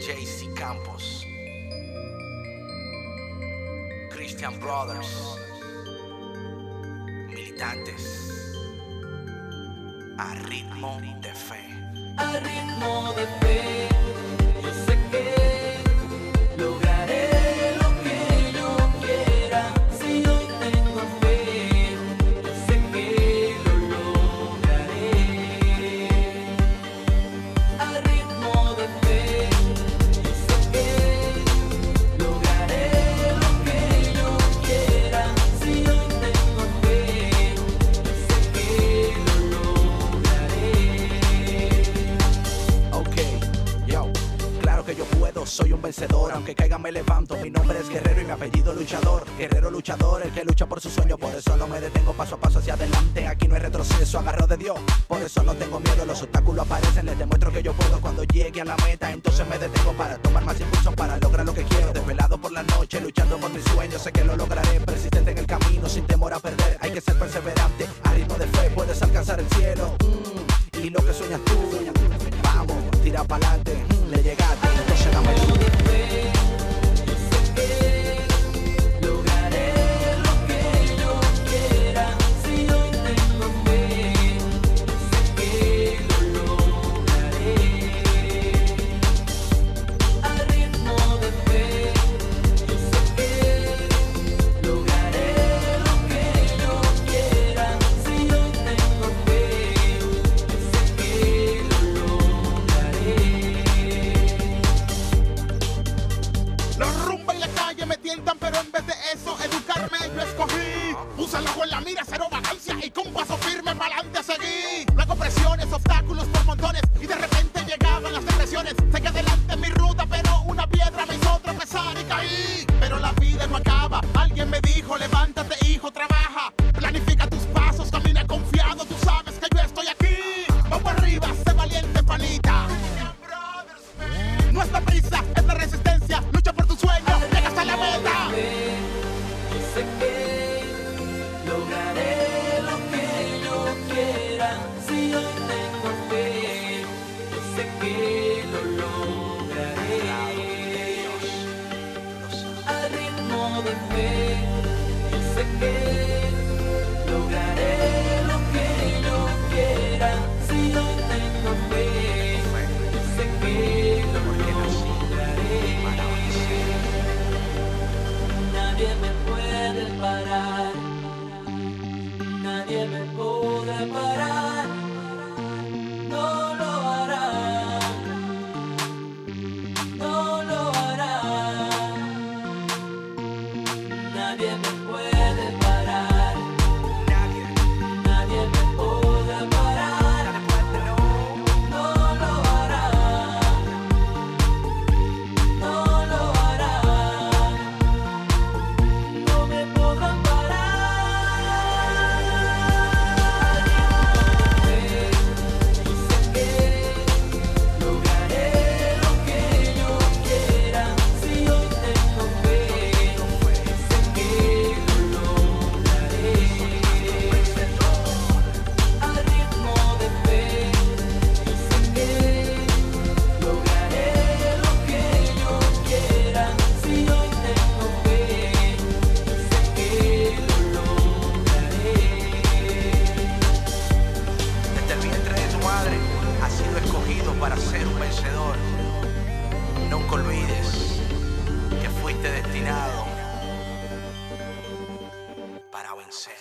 JC Campos, Christian Brothers, militantes, a ritmo de fe. A ritmo de fe, soy un vencedor. Aunque caiga me levanto, mi nombre es guerrero y mi apellido luchador. Guerrero luchador, el que lucha por su sueño, por eso no me detengo paso a paso hacia adelante. Aquí no hay retroceso, agarro de Dios. Por eso no tengo miedo, los obstáculos aparecen, les demuestro que yo puedo. Cuando llegue a la meta, entonces me detengo para tomar más impulso, para lograr lo que quiero. Desvelado por la noche, luchando por mis sueños, sé que lo lograré. Persistente en el camino, sin temor a perder. Hay que ser perseverante, a ritmo de fe puedes alcanzar el cielo. Mm, y lo que sueñas tú, vamos, tira pa'lante, mm, pero en vez de eso, educarme yo escogí. Puse el ojo en la mira, cero vagancia y con paso firme para adelante seguí. Luego presiones, obstáculos por montones y de repente llegaban las depresiones. Sé que adelante mi ruta, pero una piedra me hizo tropezar y caí. Pero la vida no acaba. Alguien me dijo, levántate hijo, trabaja. Planifica tus pasos, camina confiado, tú sabes que yo estoy aquí. Vamos arriba, sé valiente, panita. No es la prisa, es la resistencia. Nunca olvides que fuiste destinado para vencer.